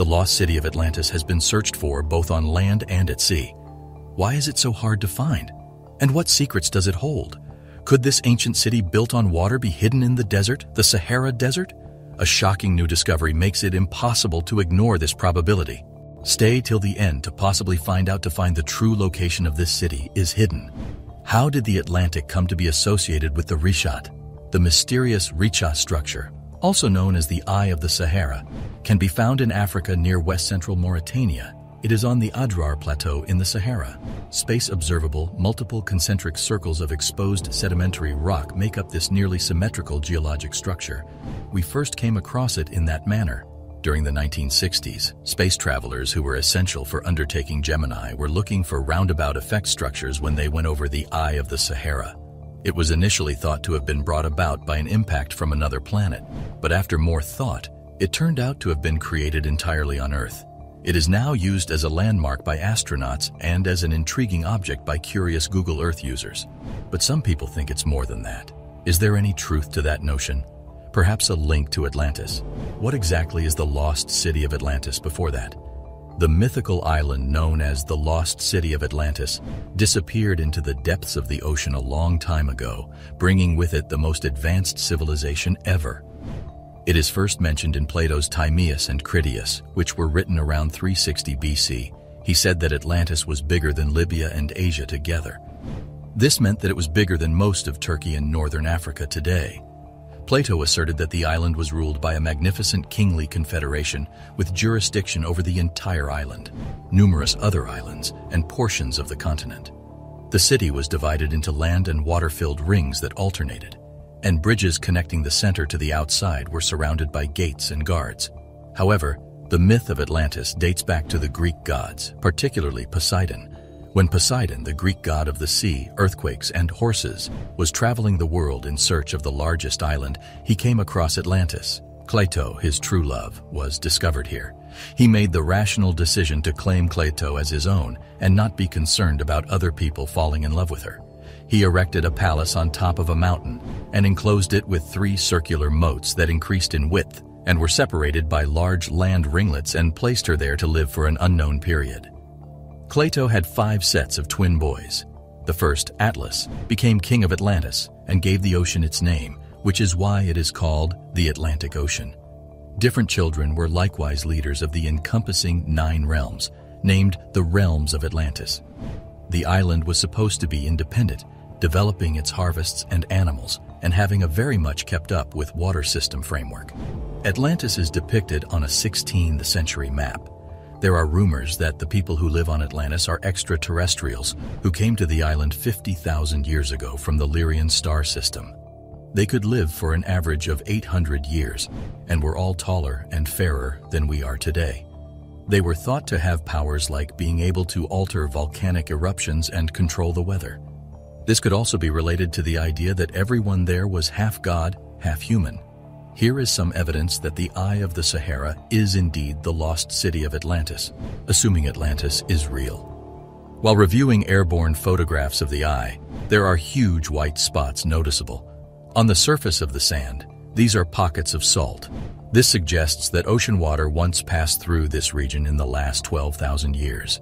The lost city of Atlantis has been searched for both on land and at sea. Why is it so hard to find? And what secrets does it hold? Could this ancient city built on water be hidden in the desert, the Sahara Desert? A shocking new discovery makes it impossible to ignore this probability. Stay till the end to possibly find out to find the true location of this city is hidden. How did the Atlantic come to be associated with the Richat? The mysterious Richat structure, also known as the Eye of the Sahara, can be found in Africa near west-central Mauritania. It is on the Adrar Plateau in the Sahara. Space-observable, multiple concentric circles of exposed sedimentary rock make up this nearly symmetrical geologic structure. We first came across it in that manner. During the 1960s, space travelers who were essential for undertaking Gemini were looking for roundabout effect structures when they went over the Eye of the Sahara. It was initially thought to have been brought about by an impact from another planet, but after more thought, it turned out to have been created entirely on Earth. It is now used as a landmark by astronauts and as an intriguing object by curious Google Earth users. But some people think it's more than that. Is there any truth to that notion? Perhaps a link to Atlantis. What exactly is the lost city of Atlantis before that? The mythical island known as the Lost City of Atlantis disappeared into the depths of the ocean a long time ago, bringing with it the most advanced civilization ever. It is first mentioned in Plato's Timaeus and Critias, which were written around 360 BC. He said that Atlantis was bigger than Libya and Asia together. This meant that it was bigger than most of Turkey and northern Africa today. Plato asserted that the island was ruled by a magnificent kingly confederation with jurisdiction over the entire island, numerous other islands, and portions of the continent. The city was divided into land and water-filled rings that alternated, and bridges connecting the center to the outside were surrounded by gates and guards. However, the myth of Atlantis dates back to the Greek gods, particularly Poseidon, when Poseidon, the Greek god of the sea, earthquakes, and horses, was traveling the world in search of the largest island, he came across Atlantis. Cleito, his true love, was discovered here. He made the rational decision to claim Cleito as his own and not be concerned about other people falling in love with her. He erected a palace on top of a mountain and enclosed it with three circular moats that increased in width and were separated by large land ringlets and placed her there to live for an unknown period. Cleito had five sets of twin boys. The first, Atlas, became king of Atlantis and gave the ocean its name, which is why it is called the Atlantic Ocean. Different children were likewise leaders of the encompassing nine realms, named the Realms of Atlantis. The island was supposed to be independent, developing its harvests and animals, and having a very much kept up with water system framework. Atlantis is depicted on a 16th century map, there are rumors that the people who live on Atlantis are extraterrestrials who came to the island 50,000 years ago from the Lyrian star system. They could live for an average of 800 years and were all taller and fairer than we are today. They were thought to have powers like being able to alter volcanic eruptions and control the weather. This could also be related to the idea that everyone there was half god, half human. Here is some evidence that the Eye of the Sahara is indeed the lost city of Atlantis, assuming Atlantis is real. While reviewing airborne photographs of the eye, there are huge white spots noticeable. On the surface of the sand, these are pockets of salt. This suggests that ocean water once passed through this region in the last 12,000 years.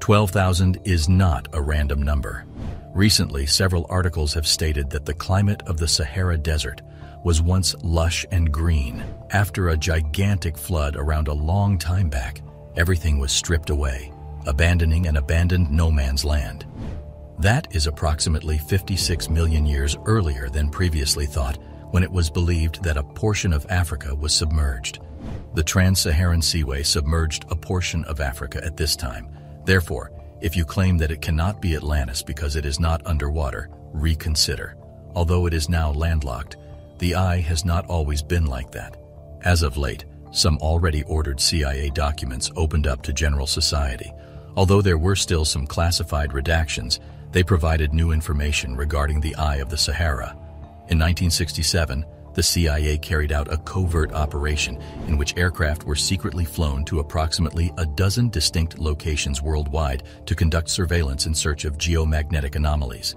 12,000 is not a random number. Recently, several articles have stated that the climate of the Sahara Desert was once lush and green. After a gigantic flood around a long time back, everything was stripped away, abandoning an abandoned no man's land. That is approximately 56 million years earlier than previously thought when it was believed that a portion of Africa was submerged. The Trans-Saharan Seaway submerged a portion of Africa at this time. Therefore, if you claim that it cannot be Atlantis because it is not underwater, reconsider. Although it is now landlocked, the eye has not always been like that. As of late, some already ordered CIA documents opened up to general society. Although there were still some classified redactions, they provided new information regarding the Eye of the Sahara. In 1967, the CIA carried out a covert operation in which aircraft were secretly flown to approximately a dozen distinct locations worldwide to conduct surveillance in search of geomagnetic anomalies.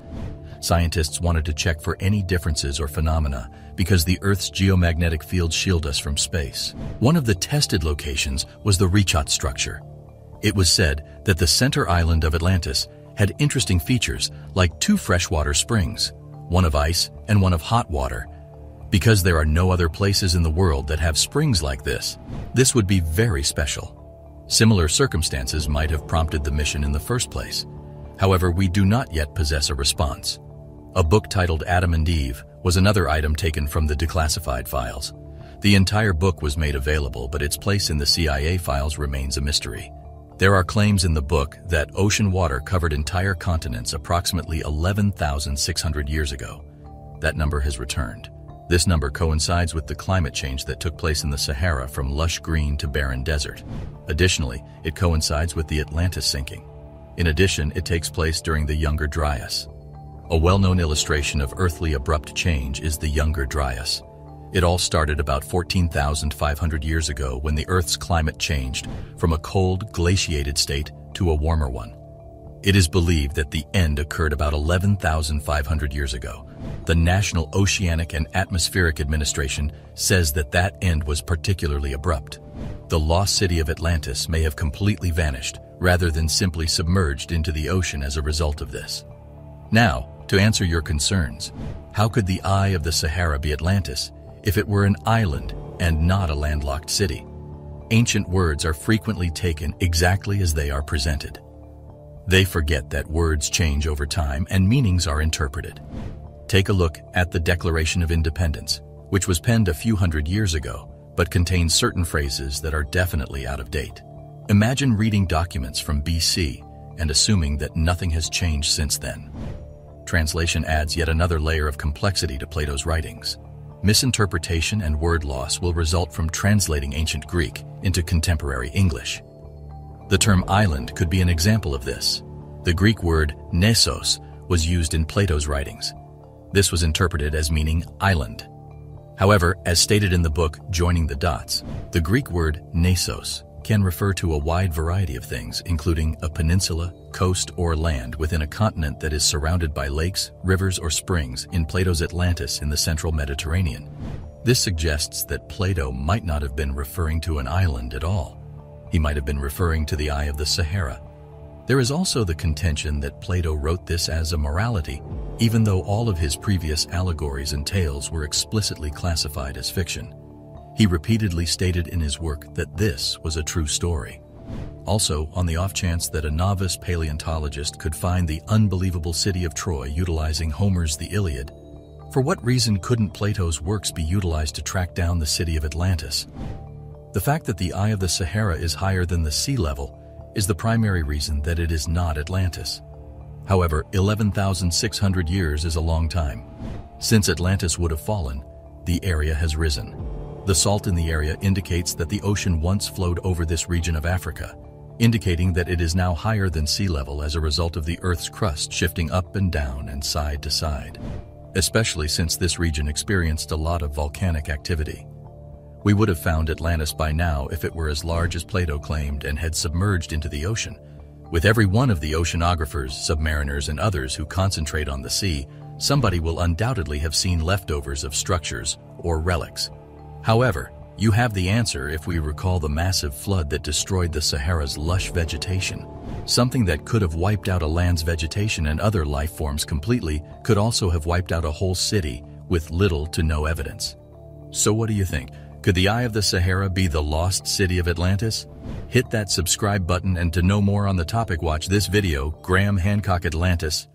Scientists wanted to check for any differences or phenomena because the Earth's geomagnetic fields shield us from space. One of the tested locations was the Richat structure. It was said that the center island of Atlantis had interesting features like two freshwater springs, one of ice and one of hot water. Because there are no other places in the world that have springs like this, this would be very special. Similar circumstances might have prompted the mission in the first place. However, we do not yet possess a response. A book titled Adam and Eve was another item taken from the declassified files. The entire book was made available, but its place in the CIA files remains a mystery. There are claims in the book that ocean water covered entire continents approximately 11,600 years ago. That number has returned. This number coincides with the climate change that took place in the Sahara from lush green to barren desert. Additionally, it coincides with the Atlantis sinking. In addition, it takes place during the Younger Dryas. A well-known illustration of earthly abrupt change is the Younger Dryas. It all started about 14,500 years ago when the Earth's climate changed from a cold, glaciated state to a warmer one. It is believed that the end occurred about 11,500 years ago. The National Oceanic and Atmospheric Administration says that that end was particularly abrupt. The lost city of Atlantis may have completely vanished, rather than simply submerged into the ocean as a result of this. Now, to answer your concerns, how could the Eye of the Sahara be Atlantis if it were an island and not a landlocked city. Ancient words are frequently taken exactly as they are presented. They forget that words change over time and meanings are interpreted. Take a look at the Declaration of Independence, which was penned a few hundred years ago, but contains certain phrases that are definitely out of date. Imagine reading documents from BC and assuming that nothing has changed since then. Translation adds yet another layer of complexity to Plato's writings. Misinterpretation and word loss will result from translating ancient Greek into contemporary English. The term island could be an example of this. The Greek word nesos was used in Plato's writings. This was interpreted as meaning island. However, as stated in the book Joining the Dots, the Greek word nesos can refer to a wide variety of things, including a peninsula, coast, or land within a continent that is surrounded by lakes, rivers, or springs in Plato's Atlantis in the central Mediterranean. This suggests that Plato might not have been referring to an island at all. He might have been referring to the Eye of the Sahara. There is also the contention that Plato wrote this as a morality, even though all of his previous allegories and tales were explicitly classified as fiction. He repeatedly stated in his work that this was a true story. Also, on the off chance that a novice paleontologist could find the unbelievable city of Troy utilizing Homer's The Iliad, for what reason couldn't Plato's works be utilized to track down the city of Atlantis? The fact that the Eye of the Sahara is higher than the sea level is the primary reason that it is not Atlantis. However, 11,600 years is a long time. Since Atlantis would have fallen, the area has risen. The salt in the area indicates that the ocean once flowed over this region of Africa, indicating that it is now higher than sea level as a result of the Earth's crust shifting up and down and side to side, especially since this region experienced a lot of volcanic activity. We would have found Atlantis by now if it were as large as Plato claimed and had submerged into the ocean. With every one of the oceanographers, submariners, and others who concentrate on the sea, somebody will undoubtedly have seen leftovers of structures or relics. However, you have the answer if we recall the massive flood that destroyed the Sahara's lush vegetation. Something that could have wiped out a land's vegetation and other life forms completely could also have wiped out a whole city with little to no evidence. So what do you think? Could the Eye of the Sahara be the lost city of Atlantis? Hit that subscribe button and to know more on the topic watch this video, Graham Hancock Atlantis,